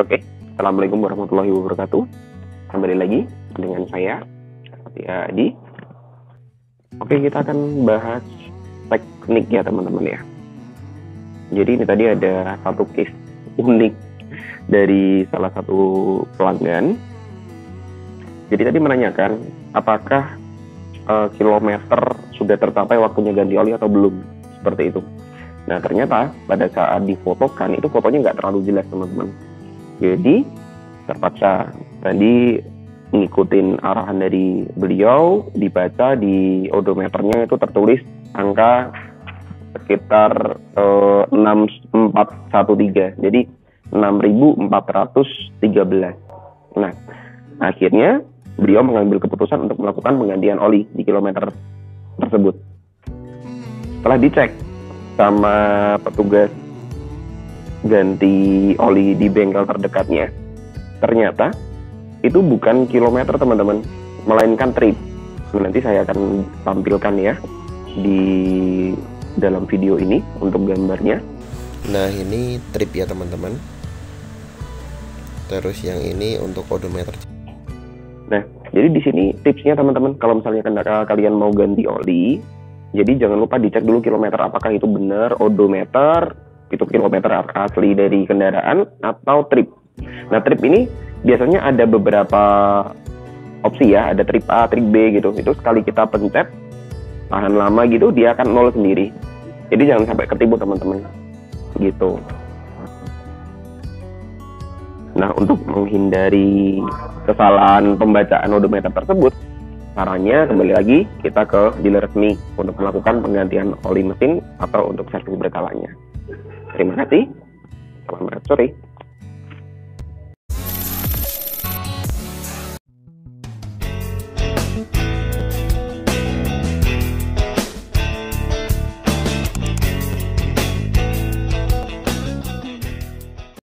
Oke, Assalamualaikum warahmatullahi wabarakatuh. Kembali lagi dengan saya, Satya Adi. Oke, kita akan bahas teknik ya teman-teman ya. Jadi ini tadi ada satu case unik dari salah satu pelanggan. Jadi tadi menanyakan apakah uh, kilometer sudah tercapai waktunya ganti oli atau belum, seperti itu. Nah ternyata pada saat difotokan itu fotonya nggak terlalu jelas teman-teman. Jadi terpaksa. Tadi ngikutin arahan dari beliau dibaca di odometernya itu tertulis angka sekitar eh, 6413 jadi 6413 nah akhirnya beliau mengambil keputusan untuk melakukan penggantian oli di kilometer tersebut. Setelah dicek sama petugas ganti oli di bengkel terdekatnya. Ternyata itu bukan kilometer teman-teman, melainkan trip. Nanti saya akan tampilkan ya di dalam video ini untuk gambarnya. Nah ini trip ya teman-teman. Terus yang ini untuk odometer. Nah, jadi di sini tipsnya teman-teman, kalau misalnya kalian mau ganti oli, jadi jangan lupa dicek dulu kilometer apakah itu benar odometer itu kilometer asli dari kendaraan atau trip. Nah trip ini biasanya ada beberapa opsi ya, ada trip A, trip B gitu. Itu sekali kita pencet tahan lama gitu dia akan nol sendiri. Jadi jangan sampai ketipu teman-teman. Gitu. Nah untuk menghindari kesalahan pembacaan odometer tersebut, caranya kembali lagi kita ke dealer resmi untuk melakukan penggantian oli mesin atau untuk servis berkalanya. Terima kasih. Selamat sore.